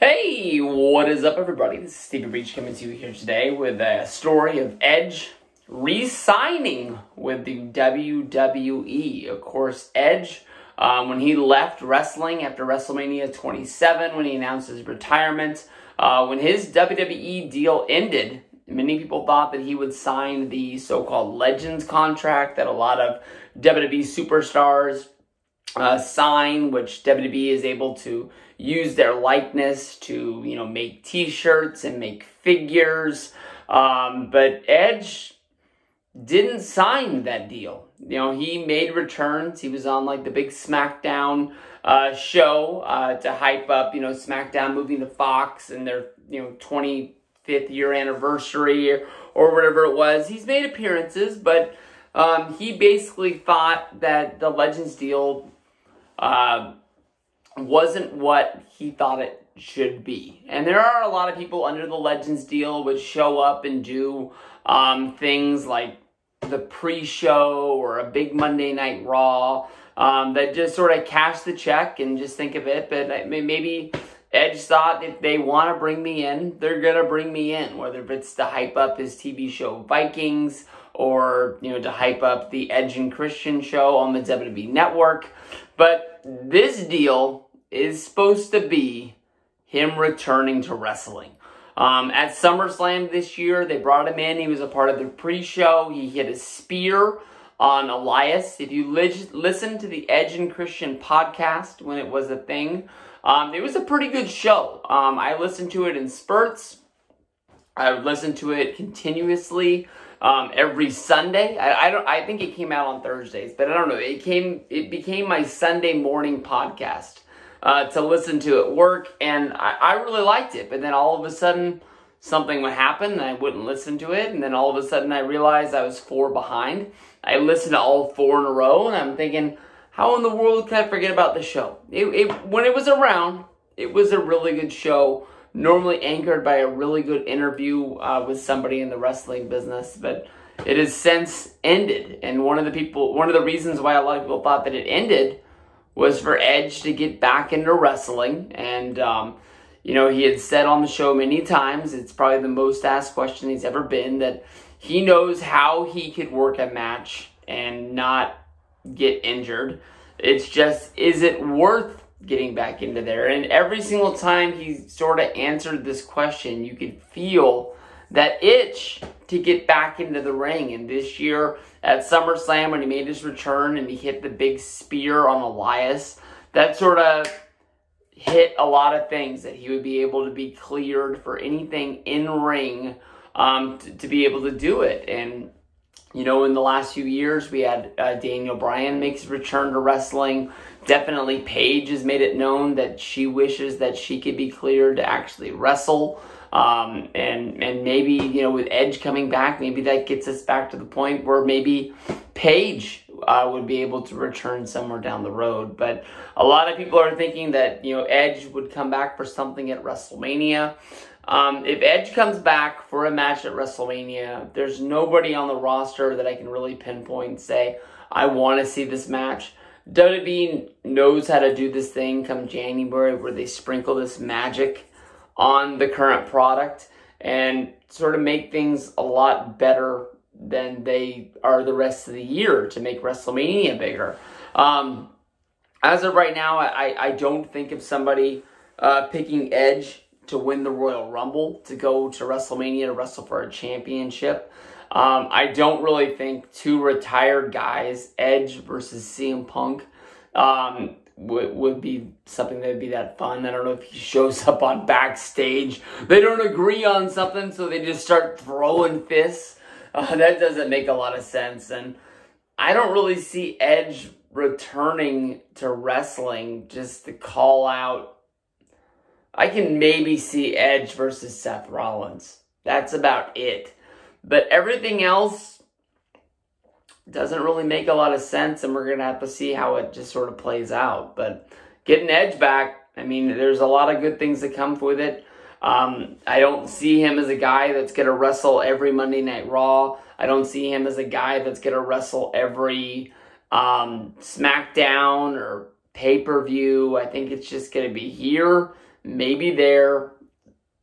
Hey, what is up, everybody? This is Stevie Breech coming to you here today with a story of Edge re signing with the WWE. Of course, Edge, um, when he left wrestling after WrestleMania 27, when he announced his retirement, uh, when his WWE deal ended, many people thought that he would sign the so called Legends contract that a lot of WWE superstars uh, sign, which WWE is able to use their likeness to, you know, make T-shirts and make figures. Um, but Edge didn't sign that deal. You know, he made returns. He was on like the big SmackDown uh, show uh, to hype up, you know, SmackDown moving to Fox and their, you know, 25th year anniversary or, or whatever it was. He's made appearances, but um, he basically thought that the Legends deal uh, wasn't what he thought it should be. And there are a lot of people under the Legends deal which show up and do um, things like the pre-show or a big Monday Night Raw um, that just sort of cash the check and just think of it. But maybe Edge thought if they want to bring me in, they're gonna bring me in, whether it's to hype up his TV show Vikings or you know to hype up the Edge and Christian show on the WWE network. But this deal is supposed to be him returning to wrestling. Um, at SummerSlam this year, they brought him in. He was a part of the pre-show. He hit a spear on Elias. If you li- listen to the Edge and Christian podcast when it was a thing, um, it was a pretty good show. Um, I listened to it in spurts. I listened to it continuously um, every Sunday. I, I, don't. I think it came out on Thursdays, but I don't know. It came. It became my Sunday morning podcast uh, to listen to at work, and I, I really liked it. But then all of a sudden, something would happen, and I wouldn't listen to it, and then all of a sudden, I realized I was four behind. I listened to all four in a row, and I'm thinking, how in the world can I forget about the show? It, it when it was around, it was a really good show normally anchored by a really good interview uh, with somebody in the wrestling business, but it has since ended. And one of the people, one of the reasons why a lot of people thought that it ended was for Edge to get back into wrestling. And, um, you know, he had said on the show many times, it's probably the most asked question he's ever been, that he knows how he could work a match and not get injured. It's just, is it worth getting back into there. And every single time he sort of answered this question, you could feel that itch to get back into the ring. And this year at SummerSlam, when he made his return and he hit the big spear on Elias, that sort of hit a lot of things that he would be able to be cleared for anything in ring um, to, to, be able to do it. And you know, in the last few years, we had uh, Daniel Bryan makes return to wrestling. Definitely, Paige has made it known that she wishes that she could be cleared to actually wrestle. Um, and and maybe you know with Edge coming back, maybe that gets us back to the point where maybe Paige uh, would be able to return somewhere down the road. But a lot of people are thinking that you know Edge would come back for something at WrestleMania. Um, if Edge comes back for a match at WrestleMania, there's nobody on the roster that I can really pinpoint say, I want to see this match. WWE knows how to do this thing come January where they sprinkle this magic on the current product and sort of make things a lot better than they are the rest of the year to make WrestleMania bigger. Um, as of right now, I, I don't think of somebody uh, picking Edge to win the Royal Rumble, to go to WrestleMania to wrestle for a championship. Um, I don't really think two retired guys, Edge versus CM Punk, um, would, would be something that would be that fun. I don't know if he shows up on backstage. They don't agree on something, so they just start throwing fists. Uh, that doesn't make a lot of sense. And I don't really see Edge returning to wrestling just to call out I can maybe see Edge versus Seth Rollins. That's about it. But everything else doesn't really make a lot of sense, and we're going to have to see how it just sort of plays out. But getting Edge back, I mean, there's a lot of good things that come with it. Um, I don't see him as a guy that's going to wrestle every Monday Night Raw. I don't see him as a guy that's going to wrestle every um, SmackDown or pay per view. I think it's just going to be here maybe there,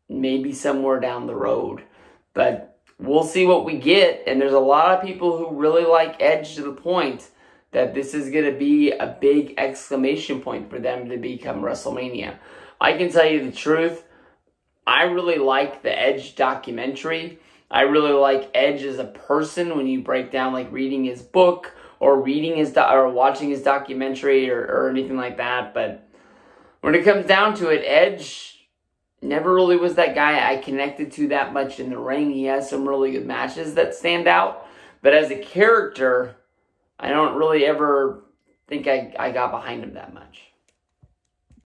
maybe somewhere down the road. But we'll see what we get. And there's a lot of people who really like Edge to the point that this is going to be a big exclamation point for them to become WrestleMania. I can tell you the truth. I really like the Edge documentary. I really like Edge as a person when you break down like reading his book or reading his do- or watching his documentary or, or anything like that. But when it comes down to it, Edge never really was that guy I connected to that much in the ring. He has some really good matches that stand out, but as a character, I don't really ever think I, I got behind him that much.